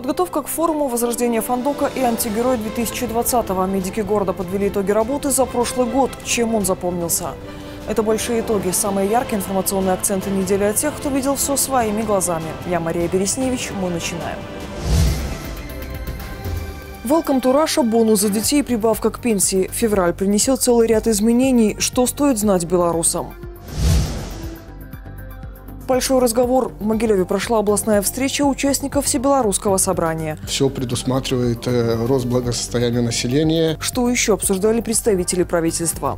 Подготовка к форуму «Возрождение Фандока» и «Антигерой 2020-го». Медики города подвели итоги работы за прошлый год. Чем он запомнился? Это большие итоги, самые яркие информационные акценты недели от тех, кто видел все своими глазами. Я Мария Бересневич, мы начинаем. Welcome to Russia, бонус за детей и прибавка к пенсии. Февраль принесет целый ряд изменений. Что стоит знать белорусам? Большой разговор. В Могилеве прошла областная встреча участников Всебелорусского собрания. Все предусматривает э, рост благосостояния населения. Что еще обсуждали представители правительства?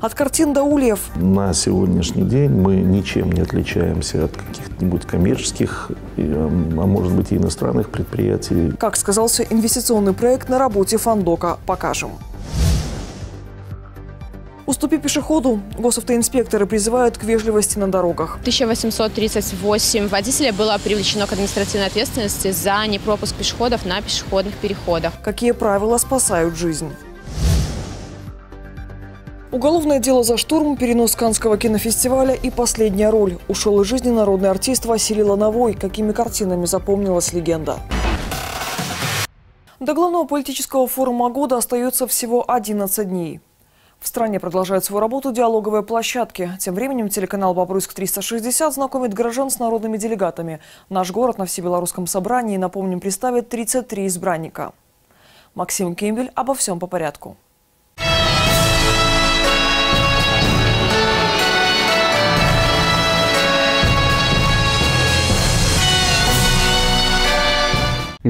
От картин до ульев. На сегодняшний день мы ничем не отличаемся от каких-нибудь коммерческих, а может быть и иностранных предприятий. Как сказался инвестиционный проект на работе Фандока. Покажем. Уступи пешеходу. Госавтоинспекторы призывают к вежливости на дорогах. 1838 водителей было привлечено к административной ответственности за непропуск пешеходов на пешеходных переходах. Какие правила спасают жизнь? Уголовное дело за штурм, перенос Канского кинофестиваля и последняя роль. Ушел из жизни народный артист Василий Лановой. Какими картинами запомнилась легенда? До главного политического форума года остается всего 11 дней. В стране продолжают свою работу диалоговые площадки. Тем временем телеканал «Бобруйск-360» знакомит горожан с народными делегатами. Наш город на Всебелорусском собрании, напомним, представит 33 избранника. Максим Кембель обо всем по порядку.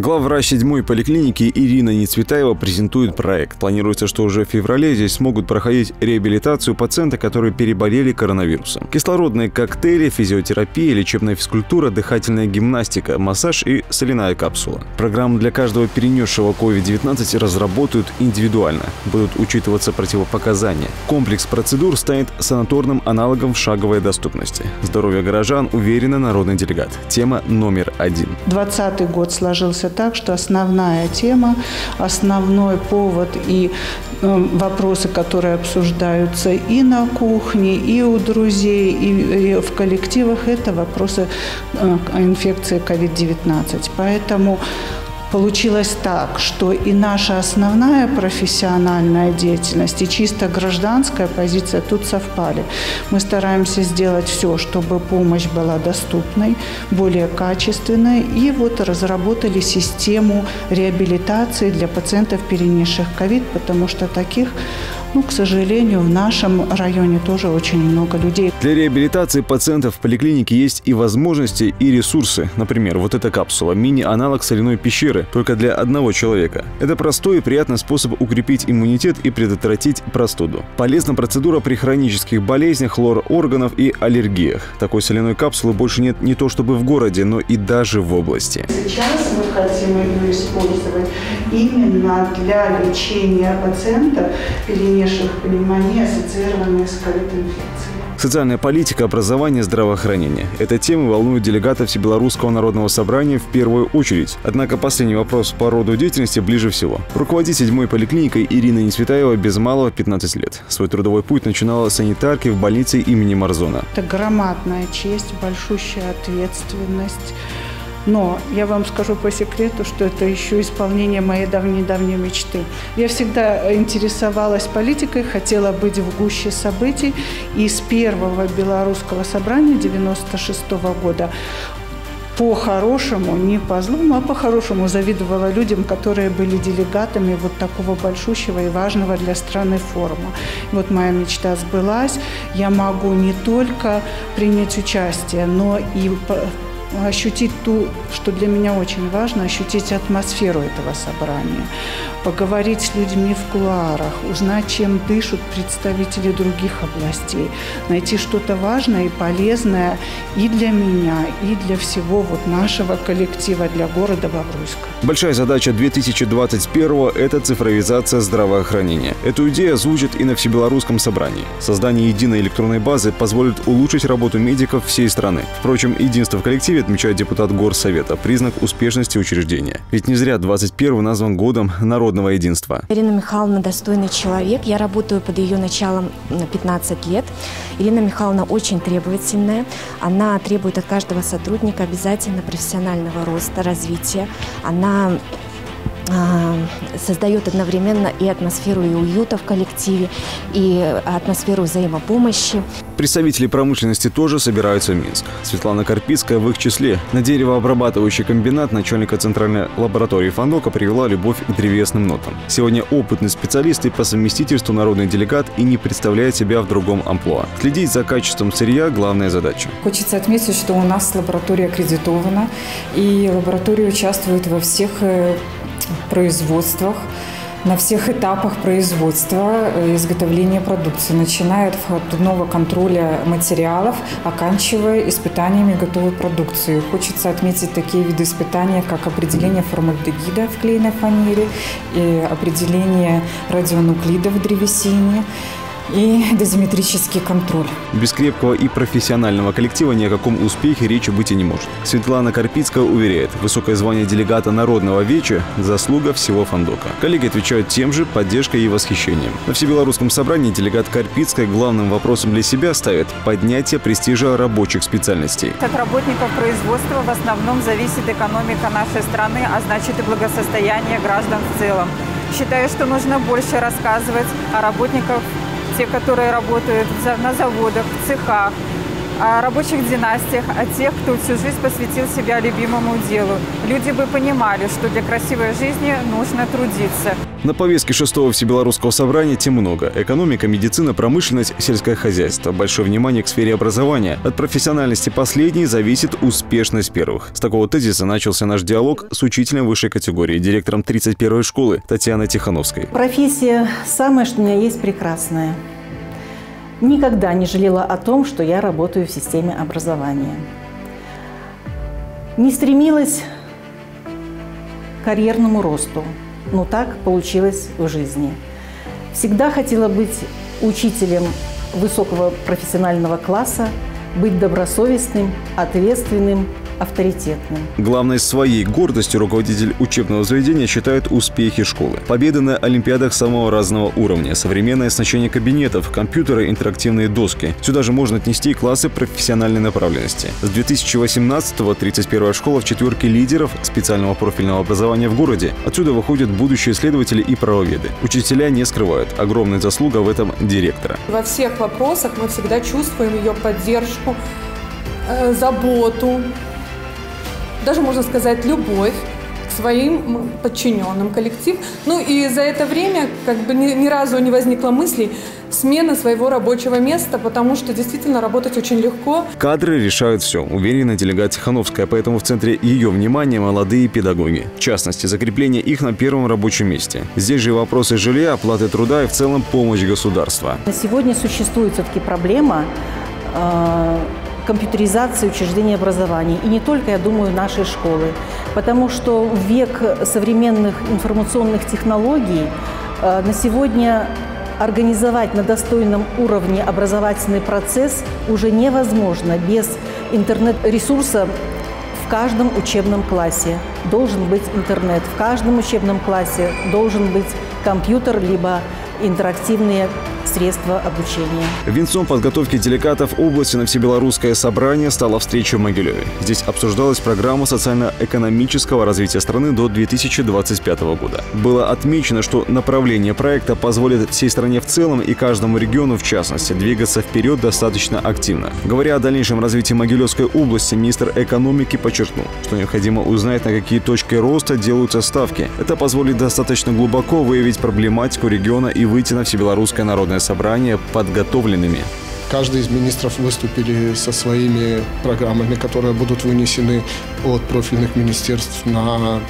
Главврач седьмой поликлиники Ирина Нецветаева презентует проект. Планируется, что уже в феврале здесь смогут проходить реабилитацию пациенты, которые переболели коронавирусом. Кислородные коктейли, физиотерапия, лечебная физкультура, дыхательная гимнастика, массаж и соляная капсула. Программу для каждого перенесшего COVID-19 разработают индивидуально. Будут учитываться противопоказания. Комплекс процедур станет санаторным аналогом в шаговой доступности. Здоровье горожан уверенно народный делегат. Тема номер один. 2020 год сложился так, что основная тема, основной повод и э, вопросы, которые обсуждаются и на кухне, и у друзей, и в коллективах, это вопросы э, инфекции COVID-19. Поэтому Получилось так, что и наша основная профессиональная деятельность, и чисто гражданская позиция тут совпали. Мы стараемся сделать все, чтобы помощь была доступной, более качественной, и вот разработали систему реабилитации для пациентов, перенесших ковид, потому что таких ну, к сожалению, в нашем районе тоже очень много людей. Для реабилитации пациентов в поликлинике есть и возможности, и ресурсы. Например, вот эта капсула – мини-аналог соляной пещеры, только для одного человека. Это простой и приятный способ укрепить иммунитет и предотвратить простуду. Полезна процедура при хронических болезнях, лор-органов и аллергиях. Такой соляной капсулы больше нет не то чтобы в городе, но и даже в области. Сейчас мы хотим ее использовать именно для лечения пациента, перенесших пневмонию, ассоциированные с ковид-инфекцией. Социальная политика, образование, здравоохранение. Эта тема волнует делегатов Всебелорусского народного собрания в первую очередь. Однако последний вопрос по роду деятельности ближе всего. Руководить седьмой поликлиникой Ирина Несветаева без малого 15 лет. Свой трудовой путь начинала санитарки в больнице имени Марзона. Это громадная честь, большущая ответственность. Но я вам скажу по секрету, что это еще исполнение моей давней-давней мечты. Я всегда интересовалась политикой, хотела быть в гуще событий. И с первого белорусского собрания 96 года по-хорошему, не по злому, а по-хорошему завидовала людям, которые были делегатами вот такого большущего и важного для страны форума. Вот моя мечта сбылась. Я могу не только принять участие, но и ощутить ту, что для меня очень важно, ощутить атмосферу этого собрания, поговорить с людьми в кулуарах, узнать, чем дышат представители других областей, найти что-то важное и полезное и для меня, и для всего вот нашего коллектива, для города Бобруйска. Большая задача 2021 – это цифровизация здравоохранения. Эту идею озвучит и на Всебелорусском собрании. Создание единой электронной базы позволит улучшить работу медиков всей страны. Впрочем, единство в коллективе коллективе, отмечает депутат Горсовета, признак успешности учреждения. Ведь не зря 21 назван годом народного единства. Ирина Михайловна достойный человек. Я работаю под ее началом на 15 лет. Ирина Михайловна очень требовательная. Она требует от каждого сотрудника обязательно профессионального роста, развития. Она создает одновременно и атмосферу и уюта в коллективе, и атмосферу взаимопомощи. Представители промышленности тоже собираются в Минск. Светлана Карпицкая в их числе. На деревообрабатывающий комбинат начальника центральной лаборатории Фандока привела любовь к древесным нотам. Сегодня опытный специалист и по совместительству народный делегат и не представляет себя в другом амплуа. Следить за качеством сырья – главная задача. Хочется отметить, что у нас лаборатория аккредитована, и лаборатория участвует во всех э, производствах, на всех этапах производства э, изготовления продукции, начиная от входного контроля материалов, оканчивая испытаниями готовой продукции. Хочется отметить такие виды испытаний, как определение формальдегида в клееной фанере, и определение радионуклидов в древесине, и дозиметрический контроль. Без крепкого и профессионального коллектива ни о каком успехе речи быть и не может. Светлана Карпицкая уверяет, высокое звание делегата Народного Веча – заслуга всего Фандока. Коллеги отвечают тем же поддержкой и восхищением. На Всебелорусском собрании делегат Карпицкая главным вопросом для себя ставит поднятие престижа рабочих специальностей. От работников производства в основном зависит экономика нашей страны, а значит и благосостояние граждан в целом. Считаю, что нужно больше рассказывать о работниках те, которые работают на заводах, в цехах, о рабочих династиях, о тех, кто всю жизнь посвятил себя любимому делу. Люди бы понимали, что для красивой жизни нужно трудиться. На повестке шестого Всебелорусского собрания тем много. Экономика, медицина, промышленность, сельское хозяйство. Большое внимание к сфере образования. От профессиональности последней зависит успешность первых. С такого тезиса начался наш диалог с учителем высшей категории, директором 31-й школы Татьяной Тихановской. Профессия самое, что у меня есть, прекрасная. Никогда не жалела о том, что я работаю в системе образования. Не стремилась к карьерному росту – но так получилось в жизни. Всегда хотела быть учителем высокого профессионального класса, быть добросовестным, ответственным, авторитетным. Главной своей гордостью руководитель учебного заведения считает успехи школы. Победы на олимпиадах самого разного уровня, современное оснащение кабинетов, компьютеры, интерактивные доски. Сюда же можно отнести и классы профессиональной направленности. С 2018-го 31-я школа в четверке лидеров специального профильного образования в городе. Отсюда выходят будущие исследователи и правоведы. Учителя не скрывают. Огромная заслуга в этом директора. Во всех вопросах мы всегда чувствуем ее поддержку, э, заботу, даже можно сказать, любовь к своим подчиненным, коллектив. Ну и за это время как бы ни, ни разу не возникло мысли смены своего рабочего места, потому что действительно работать очень легко. Кадры решают все, уверена делегат Тихановская, поэтому в центре ее внимания молодые педагоги. В частности, закрепление их на первом рабочем месте. Здесь же и вопросы жилья, оплаты труда и в целом помощь государства. На сегодня существует все-таки проблема э компьютеризации учреждений образования. И не только, я думаю, нашей школы. Потому что в век современных информационных технологий э, на сегодня организовать на достойном уровне образовательный процесс уже невозможно без интернет-ресурса в каждом учебном классе должен быть интернет, в каждом учебном классе должен быть компьютер, либо интерактивные средства обучения. Венцом подготовки делегатов области на всебелорусское собрание стала встреча в Могилеве. Здесь обсуждалась программа социально-экономического развития страны до 2025 года. Было отмечено, что направление проекта позволит всей стране в целом и каждому региону в частности двигаться вперед достаточно активно. Говоря о дальнейшем развитии Могилевской области, министр экономики подчеркнул, что необходимо узнать, на какие точки роста делаются ставки. Это позволит достаточно глубоко выявить проблематику региона и выйти на всебелорусское народное законодательное собрание подготовленными. Каждый из министров выступили со своими программами, которые будут вынесены от профильных министерств на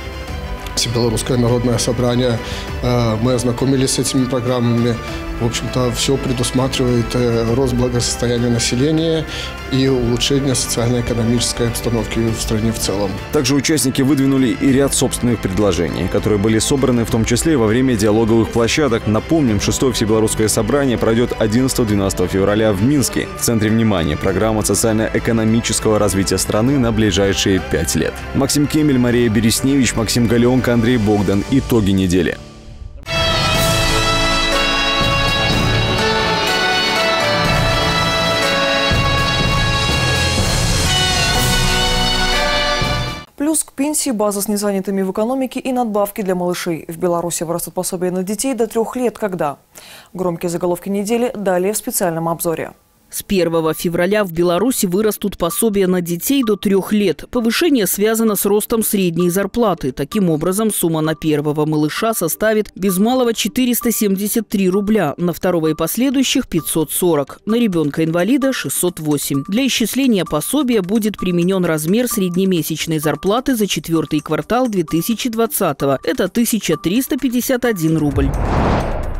Всебелорусское народное собрание. Э, мы ознакомились с этими программами. В общем-то, все предусматривает э, рост благосостояния населения и улучшение социально-экономической обстановки в стране в целом. Также участники выдвинули и ряд собственных предложений, которые были собраны в том числе во время диалоговых площадок. Напомним, 6 Всебелорусское собрание пройдет 11-12 февраля в Минске. В центре внимания программа социально-экономического развития страны на ближайшие пять лет. Максим Кемель, Мария Бересневич, Максим Галенко, Андрей Богдан. Итоги недели. Плюс к пенсии, база с незанятыми в экономике и надбавки для малышей. В Беларуси вырастут пособия на детей до трех лет. Когда? Громкие заголовки недели далее в специальном обзоре. С 1 февраля в Беларуси вырастут пособия на детей до трех лет. Повышение связано с ростом средней зарплаты. Таким образом, сумма на первого малыша составит без малого 473 рубля, на второго и последующих – 540, на ребенка-инвалида – 608. Для исчисления пособия будет применен размер среднемесячной зарплаты за четвертый квартал 2020 – это 1351 рубль.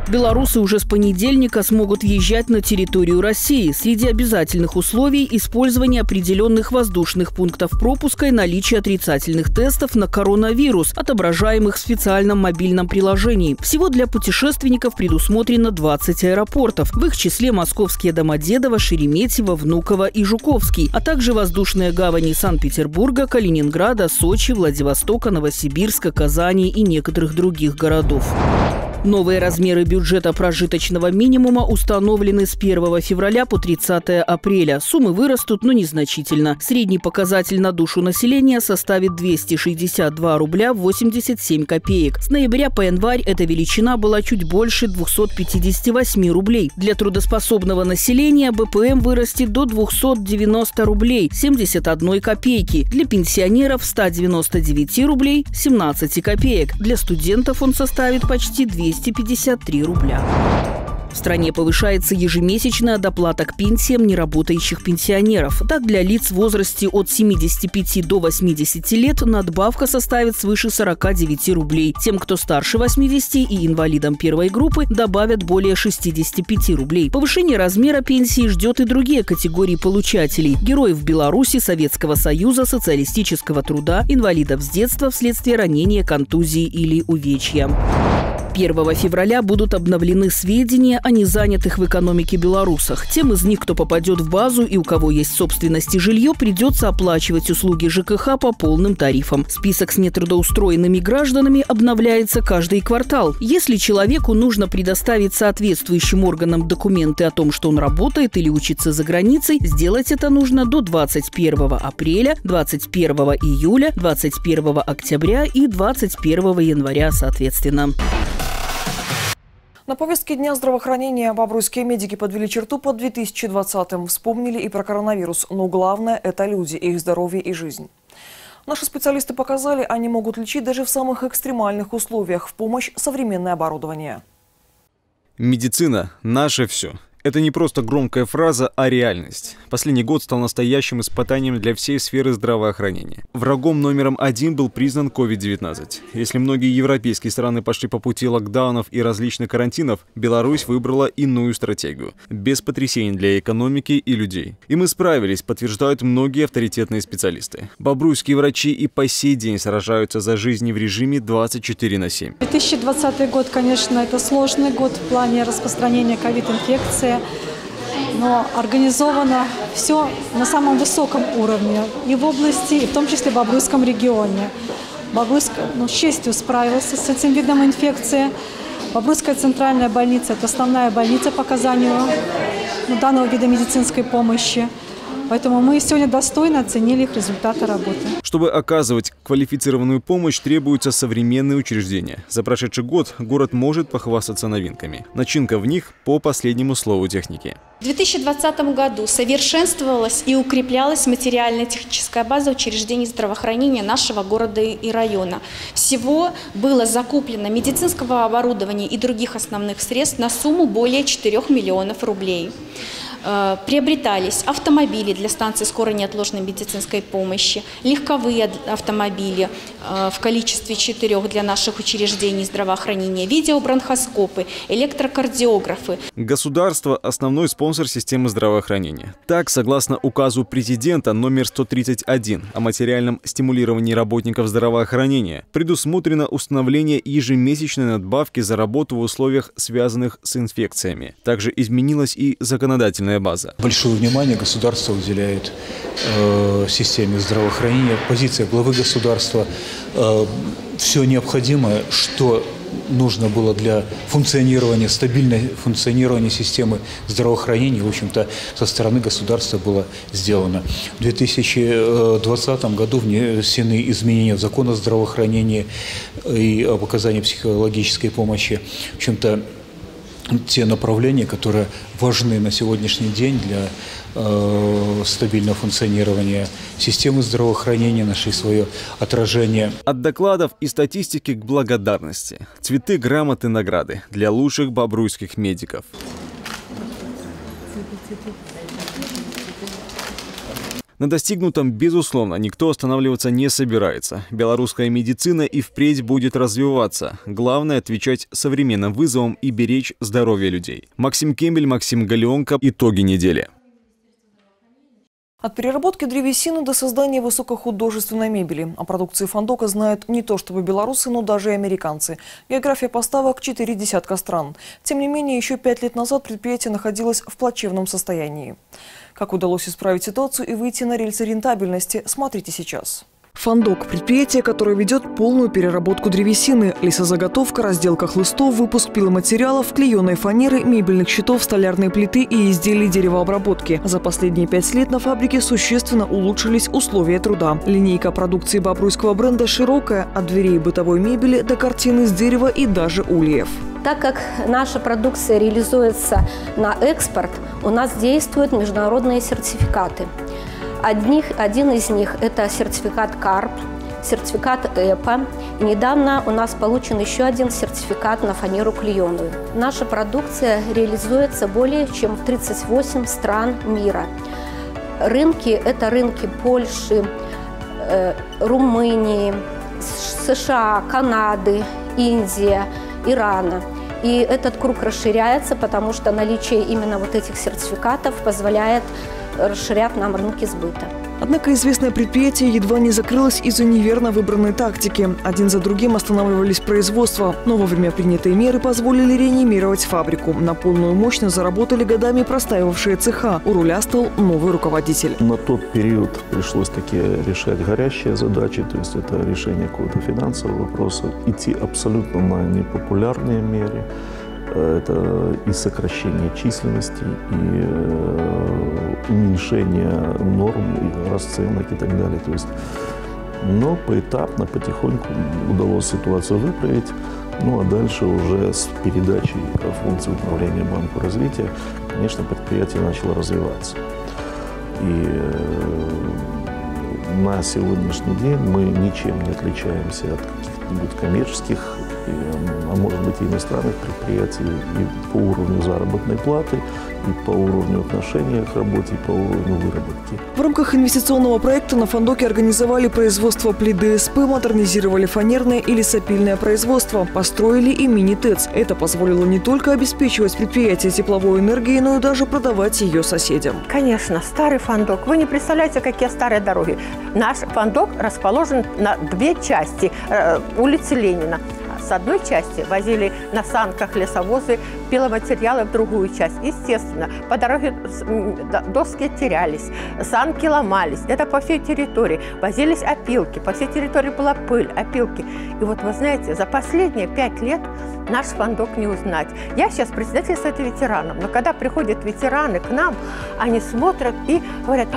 Белорусы уже с понедельника смогут въезжать на территорию России. Среди обязательных условий – использование определенных воздушных пунктов пропуска и наличие отрицательных тестов на коронавирус, отображаемых в специальном мобильном приложении. Всего для путешественников предусмотрено 20 аэропортов. В их числе московские Домодедово, Шереметьево, Внуково и Жуковский, а также воздушные гавани Санкт-Петербурга, Калининграда, Сочи, Владивостока, Новосибирска, Казани и некоторых других городов. Новые размеры бюджета прожиточного минимума установлены с 1 февраля по 30 апреля. Суммы вырастут, но незначительно. Средний показатель на душу населения составит 262 рубля 87 копеек. С ноября по январь эта величина была чуть больше 258 рублей. Для трудоспособного населения БПМ вырастет до 290 рублей 71 копейки. Для пенсионеров 199 рублей 17 копеек. Для студентов он составит почти 200 253 рубля. В стране повышается ежемесячная доплата к пенсиям неработающих пенсионеров. Так, для лиц в возрасте от 75 до 80 лет надбавка составит свыше 49 рублей. Тем, кто старше 80 и инвалидам первой группы, добавят более 65 рублей. Повышение размера пенсии ждет и другие категории получателей. Героев Беларуси, Советского Союза, социалистического труда, инвалидов с детства вследствие ранения, контузии или увечья. 1 февраля будут обновлены сведения о незанятых в экономике белорусах. Тем из них, кто попадет в базу и у кого есть собственность и жилье, придется оплачивать услуги ЖКХ по полным тарифам. Список с нетрудоустроенными гражданами обновляется каждый квартал. Если человеку нужно предоставить соответствующим органам документы о том, что он работает или учится за границей, сделать это нужно до 21 апреля, 21 июля, 21 октября и 21 января соответственно. На повестке Дня здравоохранения бобруйские медики подвели черту под 2020-м. Вспомнили и про коронавирус. Но главное – это люди, их здоровье и жизнь. Наши специалисты показали, они могут лечить даже в самых экстремальных условиях в помощь современное оборудование. Медицина – наше все. Это не просто громкая фраза, а реальность. Последний год стал настоящим испытанием для всей сферы здравоохранения. Врагом номером один был признан COVID-19. Если многие европейские страны пошли по пути локдаунов и различных карантинов, Беларусь выбрала иную стратегию. Без потрясений для экономики и людей. И мы справились, подтверждают многие авторитетные специалисты. Бобруйские врачи и по сей день сражаются за жизнь в режиме 24 на 7. 2020 год, конечно, это сложный год в плане распространения ковид-инфекции но организовано все на самом высоком уровне и в области, и в том числе в Бобруйском регионе. Бобруйск ну, с честью справился с этим видом инфекции. Бобруйская центральная больница – это основная больница по оказанию ну, данного вида медицинской помощи. Поэтому мы сегодня достойно оценили их результаты работы. Чтобы оказывать квалифицированную помощь, требуются современные учреждения. За прошедший год город может похвастаться новинками. Начинка в них по последнему слову техники. В 2020 году совершенствовалась и укреплялась материально-техническая база учреждений здравоохранения нашего города и района. Всего было закуплено медицинского оборудования и других основных средств на сумму более 4 миллионов рублей. Э, приобретались автомобили для станции скорой неотложной медицинской помощи, легковые автомобили э, в количестве четырех для наших учреждений здравоохранения, видеобронхоскопы, электрокардиографы. Государство – основной спонсор системы здравоохранения. Так, согласно указу президента номер 131 о материальном стимулировании работников здравоохранения, предусмотрено установление ежемесячной надбавки за работу в условиях, связанных с инфекциями. Также изменилась и законодательная база. Большое внимание государство уделяет э, системе здравоохранения. Позиция главы государства э, все необходимое, что нужно было для функционирования, стабильного функционирования системы здравоохранения, в общем-то, со стороны государства было сделано. В 2020 году внесены изменения в закон о здравоохранении и об оказании психологической помощи. В общем-то, те направления, которые важны на сегодняшний день для э, стабильного функционирования системы здравоохранения, нашли свое отражение. От докладов и статистики к благодарности. Цветы, грамоты, награды для лучших бобруйских медиков. На достигнутом, безусловно, никто останавливаться не собирается. Белорусская медицина и впредь будет развиваться. Главное – отвечать современным вызовам и беречь здоровье людей. Максим Кембель, Максим Галеонко. Итоги недели. От переработки древесины до создания высокохудожественной мебели. О продукции Фандока знают не то чтобы белорусы, но даже и американцы. География поставок – четыре десятка стран. Тем не менее, еще пять лет назад предприятие находилось в плачевном состоянии. Как удалось исправить ситуацию и выйти на рельсы рентабельности, смотрите сейчас. Фандок – предприятие, которое ведет полную переработку древесины, лесозаготовка, разделка хлыстов, выпуск пиломатериалов, клееной фанеры, мебельных щитов, столярной плиты и изделий деревообработки. За последние пять лет на фабрике существенно улучшились условия труда. Линейка продукции бобруйского бренда широкая – от дверей бытовой мебели до картин из дерева и даже ульев. Так как наша продукция реализуется на экспорт, у нас действуют международные сертификаты. Одних, один из них – это сертификат КАРП, сертификат ЭПА. И недавно у нас получен еще один сертификат на фанеру клееную. Наша продукция реализуется более чем в 38 стран мира. Рынки – это рынки Польши, э, Румынии, США, Канады, Индия, Ирана – и этот круг расширяется, потому что наличие именно вот этих сертификатов позволяет расширять нам рынки сбыта. Однако известное предприятие едва не закрылось из-за неверно выбранной тактики. Один за другим останавливались производства, но вовремя принятые меры позволили реанимировать фабрику. На полную мощность заработали годами простаивавшие цеха. У руля стал новый руководитель. На тот период пришлось таки решать горящие задачи, то есть это решение какого-то финансового вопроса, идти абсолютно на непопулярные меры. Это и сокращение численности, и э, уменьшение норм, и расценок и так далее. То есть, но поэтапно, потихоньку удалось ситуацию выправить. Ну а дальше уже с передачей функции управления Банку развития, конечно, предприятие начало развиваться. И э, на сегодняшний день мы ничем не отличаемся от каких-нибудь коммерческих а может быть и иностранных предприятий и по уровню заработной платы, и по уровню отношения к работе, и по уровню выработки. В рамках инвестиционного проекта на Фандоке организовали производство плит ДСП, модернизировали фанерное и лесопильное производство, построили и мини-ТЭЦ. Это позволило не только обеспечивать предприятие тепловой энергией, но и даже продавать ее соседям. Конечно, старый Фандок. Вы не представляете, какие старые дороги. Наш Фандок расположен на две части э, улицы Ленина. С одной части возили на санках лесовозы пиломатериалы в другую часть. Естественно, по дороге доски терялись, санки ломались. Это по всей территории. Возились опилки, по всей территории была пыль, опилки. И вот вы знаете, за последние пять лет наш фондок не узнать. Я сейчас председатель Совета ветеранов, но когда приходят ветераны к нам, они смотрят и говорят,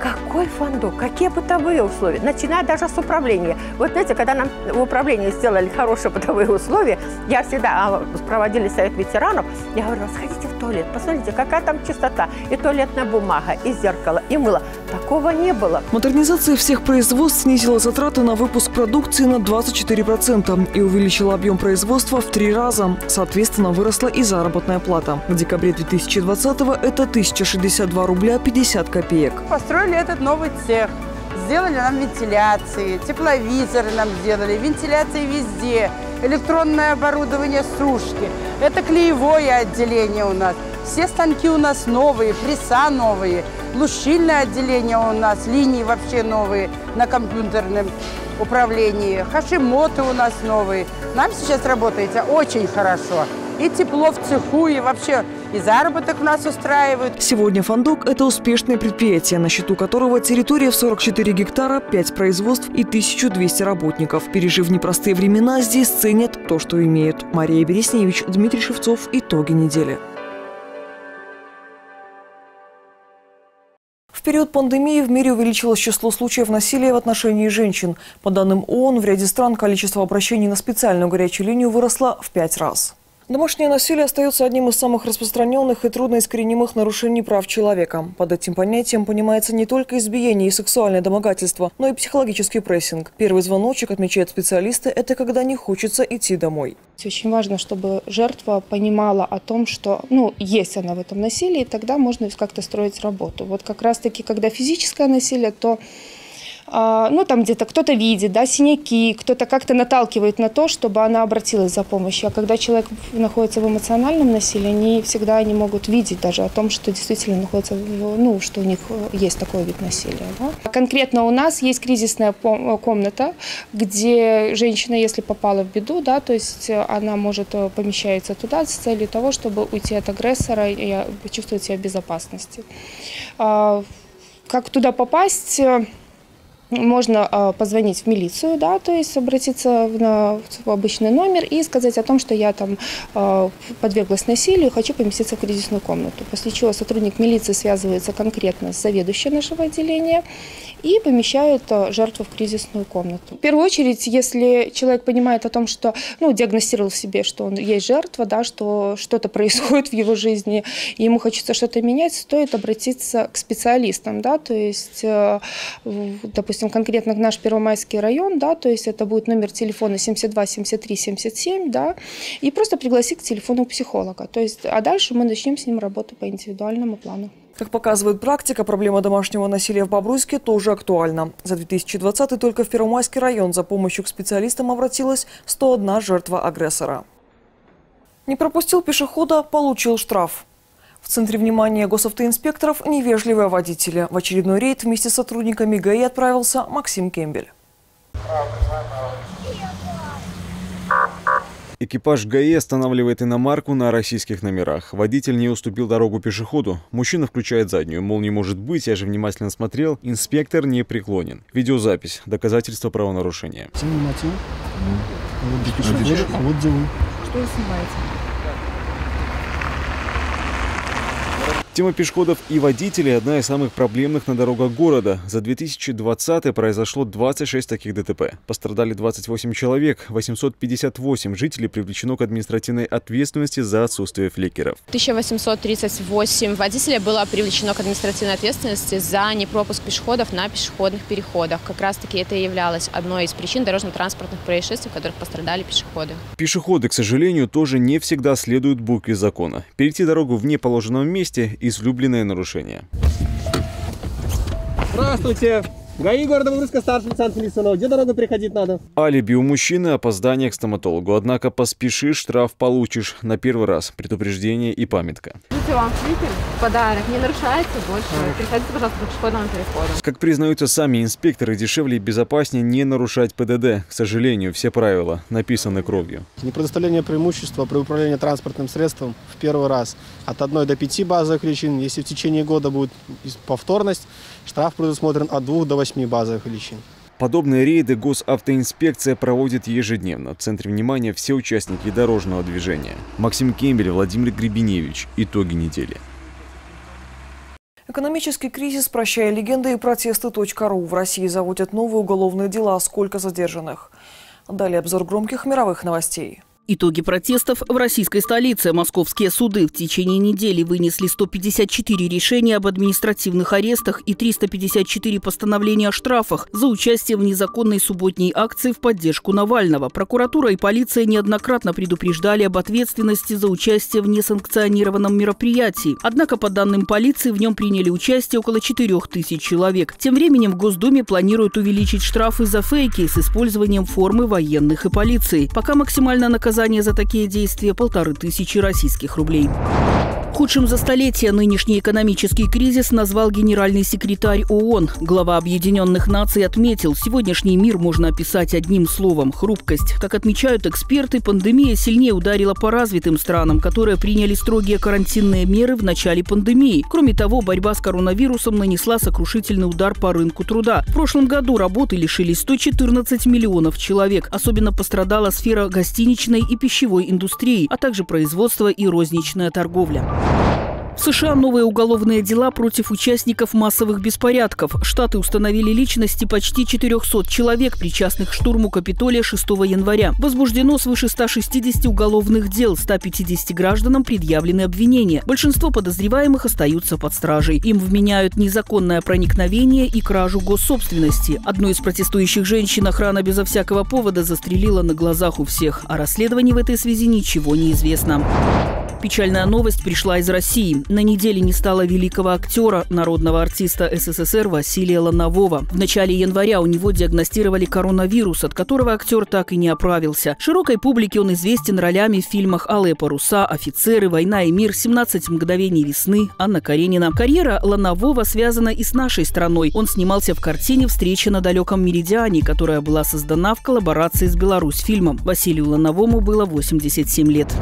какой фондок, какие бытовые условия, начиная даже с управления. Вот знаете, когда нам в управлении сделали хорошие бытовые условия, я всегда а, проводили совет ветеранов, я говорю, сходите в туалет, посмотрите, какая там чистота, и туалетная бумага, и зеркало, и мыло. Такого не было. Модернизация всех производств снизила затраты на выпуск продукции на 24% и увеличила объем производства в три раза. Соответственно, выросла и заработная плата. В декабре 2020-го это 1062 рубля 50 копеек. Построили этот новый цех. Сделали нам вентиляции, тепловизоры нам сделали, вентиляции везде, электронное оборудование сушки. Это клеевое отделение у нас. Все станки у нас новые, пресса новые, лущильное отделение у нас, линии вообще новые на компьютерном управлении, хашимоты у нас новые. Нам сейчас работаете очень хорошо. И тепло в цеху, и вообще и заработок нас устраивает. Сегодня «Фандок» – это успешное предприятие, на счету которого территория в 44 гектара, 5 производств и 1200 работников. Пережив непростые времена, здесь ценят то, что имеют. Мария Бересневич, Дмитрий Шевцов. Итоги недели. В период пандемии в мире увеличилось число случаев насилия в отношении женщин. По данным ООН, в ряде стран количество обращений на специальную горячую линию выросло в пять раз. Домашнее насилие остается одним из самых распространенных и трудноискоренимых нарушений прав человека. Под этим понятием понимается не только избиение и сексуальное домогательство, но и психологический прессинг. Первый звоночек, отмечают специалисты, это когда не хочется идти домой. Очень важно, чтобы жертва понимала о том, что ну, есть она в этом насилии, тогда можно как-то строить работу. Вот как раз-таки, когда физическое насилие, то ну, там где-то кто-то видит, да, синяки, кто-то как-то наталкивает на то, чтобы она обратилась за помощью. А когда человек находится в эмоциональном насилии, они всегда не могут видеть даже о том, что действительно находится, ну, что у них есть такой вид насилия. Да. Конкретно у нас есть кризисная комната, где женщина, если попала в беду, да, то есть она может э, помещается туда с целью того, чтобы уйти от агрессора и чувствовать себя в безопасности. А, как туда попасть? Можно э, позвонить в милицию, да, то есть обратиться на обычный номер и сказать о том, что я там э, подверглась насилию, хочу поместиться в кризисную комнату. После чего сотрудник милиции связывается конкретно с заведующей нашего отделения и помещают э, жертву в кризисную комнату. В первую очередь, если человек понимает о том, что, ну, диагностировал в себе, что он есть жертва, да, что что-то происходит в его жизни, и ему хочется что-то менять, стоит обратиться к специалистам, да, то есть, допустим, допустим, конкретно наш Первомайский район, да, то есть это будет номер телефона 72 73 77, да, и просто пригласить к телефону психолога. То есть, а дальше мы начнем с ним работу по индивидуальному плану. Как показывает практика, проблема домашнего насилия в Бобруйске тоже актуальна. За 2020 только в Первомайский район за помощью к специалистам обратилась 101 жертва агрессора. Не пропустил пешехода – получил штраф. В центре внимания госавтоинспекторов невежливые водители. В очередной рейд вместе с сотрудниками ГАИ отправился Максим Кембель. Экипаж ГАИ останавливает иномарку на российских номерах. Водитель не уступил дорогу пешеходу. Мужчина включает заднюю. Мол, не может быть, я же внимательно смотрел. Инспектор не преклонен. Видеозапись. Доказательство правонарушения. Внимательно. Вот, а вот где вы. Что вы снимаете? Тема пешеходов и водителей – одна из самых проблемных на дорогах города. За 2020 произошло 26 таких ДТП. Пострадали 28 человек, 858 жителей привлечено к административной ответственности за отсутствие фликеров. 1838 водителей было привлечено к административной ответственности за непропуск пешеходов на пешеходных переходах. Как раз-таки это и являлось одной из причин дорожно-транспортных происшествий, в которых пострадали пешеходы. Пешеходы, к сожалению, тоже не всегда следуют букве закона. Перейти дорогу в неположенном месте – излюбленное нарушение. Здравствуйте! ГАИ города Бобруйска, старший лейтенант Милисонов. Где дорогу переходить надо? Алиби у мужчины, опоздание к стоматологу. Однако поспешишь, штраф получишь на первый раз. Предупреждение и памятка. Видите, вам фликер, подарок. Не нарушайте больше. Переходите, пожалуйста, по пешеходному переходу. Как признаются сами инспекторы, дешевле и безопаснее не нарушать ПДД. К сожалению, все правила написаны кровью. Непредоставление преимущества при управлении транспортным средством в первый раз от 1 до 5 базовых величин. Если в течение года будет повторность, штраф предусмотрен от 2 до 8 8 базовых величин. Подобные рейды госавтоинспекция проводит ежедневно. В центре внимания все участники дорожного движения. Максим Кембель, Владимир Гребеневич. Итоги недели. Экономический кризис, прощая легенды и протесты .ру. В России заводят новые уголовные дела. Сколько задержанных? Далее обзор громких мировых новостей. Итоги протестов в российской столице. Московские суды в течение недели вынесли 154 решения об административных арестах и 354 постановления о штрафах за участие в незаконной субботней акции в поддержку Навального. Прокуратура и полиция неоднократно предупреждали об ответственности за участие в несанкционированном мероприятии. Однако, по данным полиции, в нем приняли участие около 4 тысяч человек. Тем временем в Госдуме планируют увеличить штрафы за фейки с использованием формы военных и полиции. Пока максимально наказание наказание за такие действия – полторы тысячи российских рублей. Худшим за столетие нынешний экономический кризис назвал генеральный секретарь ООН. Глава Объединенных Наций отметил, сегодняшний мир можно описать одним словом – хрупкость. Как отмечают эксперты, пандемия сильнее ударила по развитым странам, которые приняли строгие карантинные меры в начале пандемии. Кроме того, борьба с коронавирусом нанесла сокрушительный удар по рынку труда. В прошлом году работы лишились 114 миллионов человек. Особенно пострадала сфера гостиничной и пищевой индустрии, а также производство и розничная торговля. В США новые уголовные дела против участников массовых беспорядков. Штаты установили личности почти 400 человек, причастных к штурму Капитолия 6 января. Возбуждено свыше 160 уголовных дел, 150 гражданам предъявлены обвинения. Большинство подозреваемых остаются под стражей. Им вменяют незаконное проникновение и кражу госсобственности. Одну из протестующих женщин охрана безо всякого повода застрелила на глазах у всех. О расследовании в этой связи ничего не известно. Печальная новость пришла из России. На неделе не стало великого актера, народного артиста СССР Василия Ланового. В начале января у него диагностировали коронавирус, от которого актер так и не оправился. Широкой публике он известен ролями в фильмах «Алые паруса», «Офицеры», «Война и мир», «17 мгновений весны», «Анна Каренина». Карьера Ланового связана и с нашей страной. Он снимался в картине «Встреча на далеком меридиане», которая была создана в коллаборации с Беларусь фильмом. Василию Лановому было 87 лет.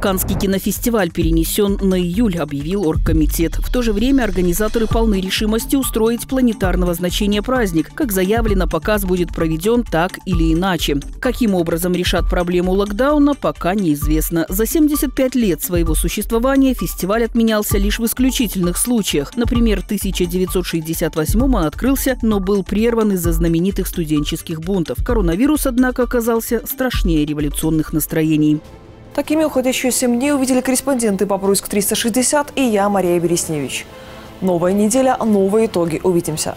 Канский кинофестиваль перенесен на июль, объявил оргкомитет. В то же время организаторы полны решимости устроить планетарного значения праздник. Как заявлено, показ будет проведен так или иначе. Каким образом решат проблему локдауна, пока неизвестно. За 75 лет своего существования фестиваль отменялся лишь в исключительных случаях. Например, в 1968 он открылся, но был прерван из-за знаменитых студенческих бунтов. Коронавирус, однако, оказался страшнее революционных настроений. Такими уходящие 7 дней увидели корреспонденты по «Пруйск 360» и я, Мария Бересневич. Новая неделя, новые итоги. Увидимся.